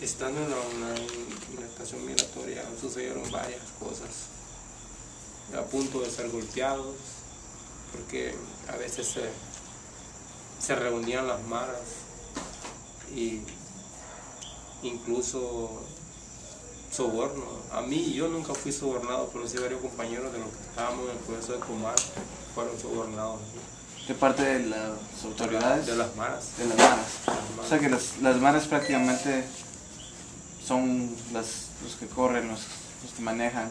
estando en la, en la estación migratoria sucedieron varias cosas. A punto de ser golpeados, porque a veces se, se reunían las maras y incluso soborno. A mí, yo nunca fui sobornado, pero sí varios compañeros de los que estábamos en el proceso de Comar fueron sobornados. ¿De parte de las autoridades? De las maras. De las maras. O sea que las, las maras prácticamente son los que corren, los, que manejan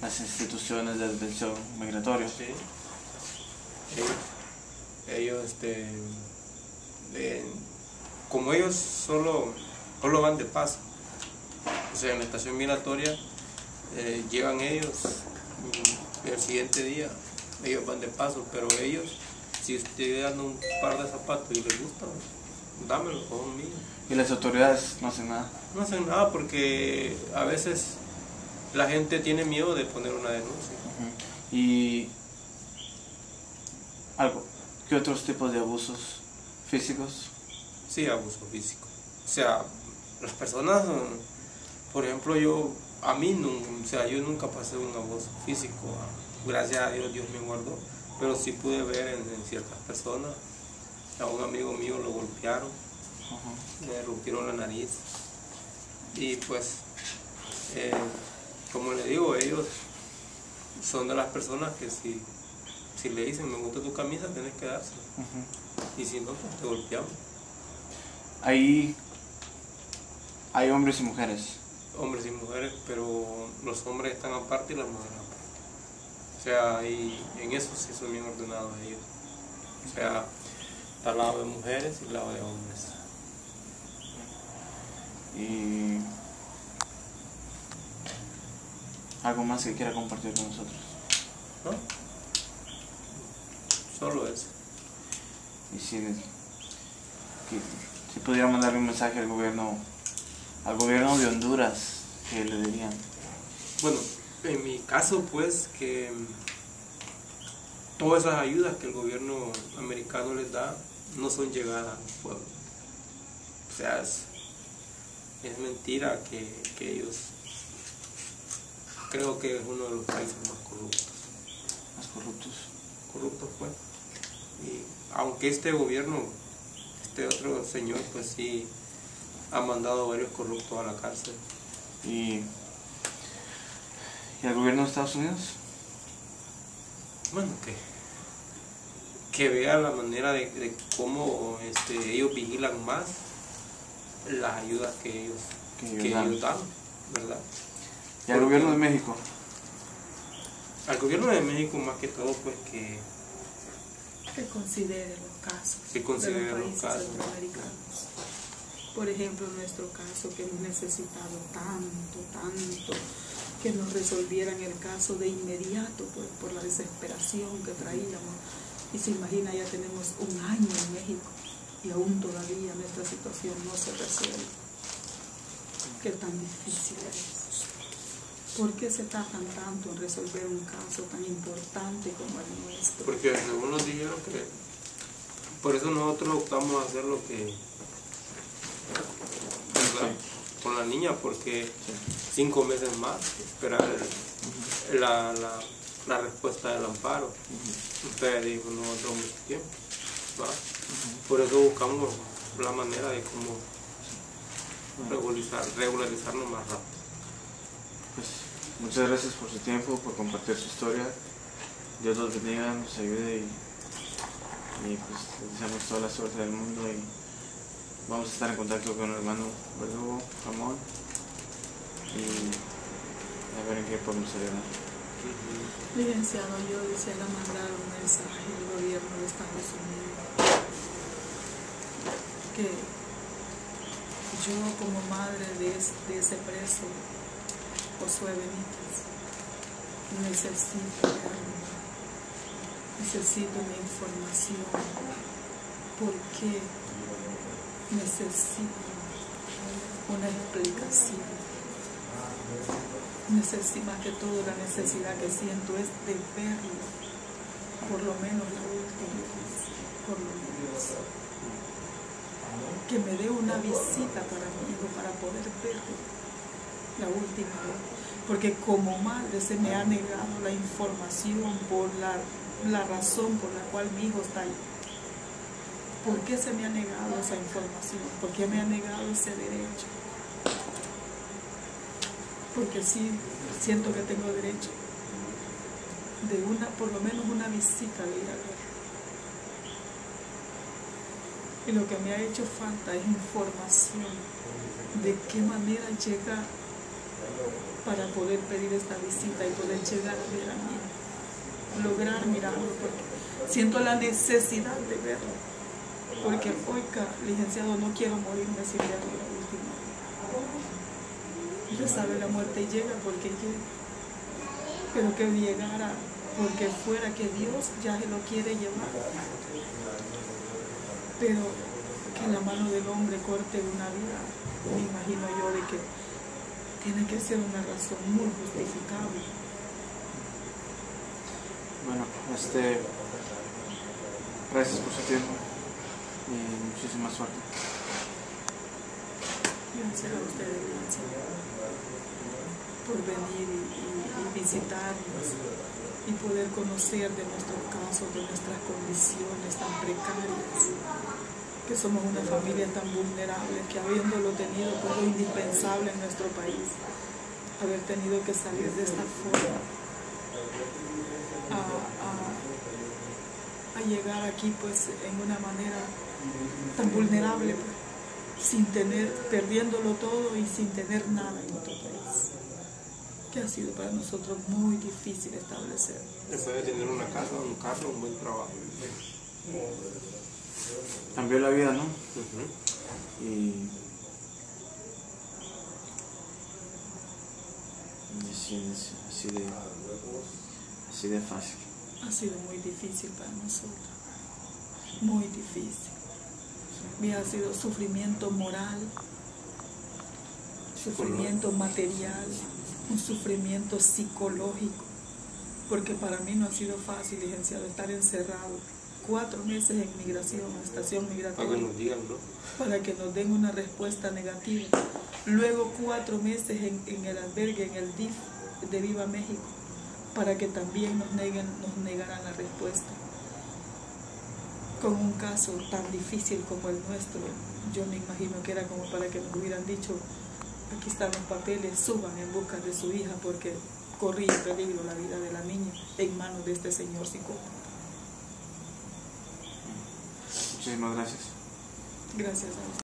las instituciones de detención migratoria. Sí. Ellos, este, como ellos solo, solo van de paso, o sea, en la estación migratoria eh, llegan ellos y el siguiente día ellos van de paso, pero ellos, si usted anda un par de zapatos y les gusta, dámelo, son míos. Y las autoridades no hacen nada. No hacen nada porque a veces la gente tiene miedo de poner una denuncia. Y algo, ¿qué otros tipos de abusos físicos? Sí, abuso físico. O sea, las personas, por ejemplo, yo, a mí, nun- o sea, yo nunca pasé un abuso físico. Gracias a Dios, Dios me guardó. Pero sí pude ver en, en ciertas personas. A un amigo mío lo golpearon, Le rompieron la nariz. Y pues, eh, como le digo, ellos son de las personas que si, si le dicen me gusta tu camisa, tienes que dársela. Y si no, pues te golpeamos. Ahí hay hombres y mujeres. hombres y mujeres, pero los hombres están aparte y las mujeres aparte. O sea, y en eso sí son bien ordenados ellos. O sea, está al lado de mujeres y al lado de hombres. Y algo más que quiera compartir con nosotros. ¿No? Solo eso. Y si, si pudiera mandarle un mensaje al gobierno, al gobierno de Honduras, ¿qué le dirían? Bueno, en mi caso, pues, que todas esas ayudas que el gobierno americano les da no son llegadas al pueblo. O sea, es, es mentira que, que ellos, creo que es uno de los países más corruptos. Más corruptos. Corruptos, pues. Y aunque este gobierno, este otro señor, pues sí, ha mandado varios corruptos a la cárcel. Y, y al gobierno de Estados Unidos. Bueno, que, que vea la manera de, de cómo este, ellos vigilan más las ayudas que ellos, Que que ellos dan. ellos dan, ¿verdad? Y al gobierno de México. Al gobierno de México más que todo, pues que, que considere los casos Que considere de los los casos. centroamericanos. Por ejemplo, nuestro caso, que hemos necesitado tanto, tanto, que nos resolvieran el caso de inmediato pues, por la desesperación que traíamos. Y se imagina, ya tenemos un año en México y aún todavía nuestra situación no se resuelve. Qué tan difícil es. ¿Por qué se tardan tanto en resolver un caso tan importante como el nuestro? porque según nos dijeron que por eso nosotros optamos a hacer lo que ¿verdad? con la niña porque cinco meses más esperar el- la, la, la respuesta del amparo usted dijo nosotros mucho tiempo ¿va? Por eso buscamos la manera de cómo regularizar, regularizarnos más rápido Pues muchas gracias por su tiempo, por compartir su historia. Dios los bendiga, nos ayude y, y pues les deseamos toda la suerte del mundo y vamos a estar en contacto con el hermano Verdugo, Ramón y a ver en qué podemos ayudar. Licenciado, yo quisiera mandar un mensaje al gobierno de Estados Unidos que yo como madre de, es- de ese preso, Josué Benítez, necesito necesito una información, por qué necesito una explicación. Necesito más que todo la necesidad que siento es de verlo, por lo menos la última vez, por lo menos. Que me dé una visita para mi hijo para poder verte la última vez, porque como madre se me ha negado la información por la, la razón por la cual mi hijo está ahí. ¿Por qué se me ha negado esa información? ¿Por qué me ha negado ese derecho? Porque sí, siento que tengo derecho de una, por lo menos una visita de ir a ver. Y lo que me ha hecho falta es información de qué manera llegar para poder pedir esta visita y poder llegar a ver a mí, lograr mirarlo, porque siento la necesidad de verlo. Porque, oiga, licenciado, no quiero morirme sin verlo la última. Ya sabe, la muerte llega porque llega. Pero que llegara porque fuera que Dios ya se lo quiere llevar pero que la mano del hombre corte una vida, me imagino yo de que tiene que ser una razón muy justificable. Bueno, este, gracias por su tiempo y muchísima suerte. Gracias a ustedes, gracias por venir y, y, y visitarnos y poder conocer de nuestros casos, de nuestras condiciones tan precarias, que somos una familia tan vulnerable, que habiéndolo tenido todo indispensable en nuestro país, haber tenido que salir de esta forma a llegar aquí pues en una manera tan vulnerable, pues, sin tener, perdiéndolo todo y sin tener nada en otro país que ha sido para nosotros muy difícil establecer. Después de tener una casa, un carro, un buen trabajo. Cambió la vida, ¿no? Ujú. Y, y así, así de así de fácil. Ha sido muy difícil para nosotros, muy difícil. Y ha sido sufrimiento moral, sufrimiento material, un sufrimiento psicológico, porque para mí no ha sido fácil, licenciado, estar encerrado cuatro meses en migración, estación Para que migratoria, nos digan, ¿no? para que nos den una respuesta negativa. Luego cuatro meses en, en el albergue, en el DIF de Viva México, para que también nos, neguen, nos negaran la respuesta. Con un caso tan difícil como el nuestro, yo me imagino que era como para que nos hubieran dicho, aquí están los papeles, suban en busca de su hija porque corría peligro la vida de la niña en manos de este señor psicópata. Muchísimas gracias. Gracias a usted.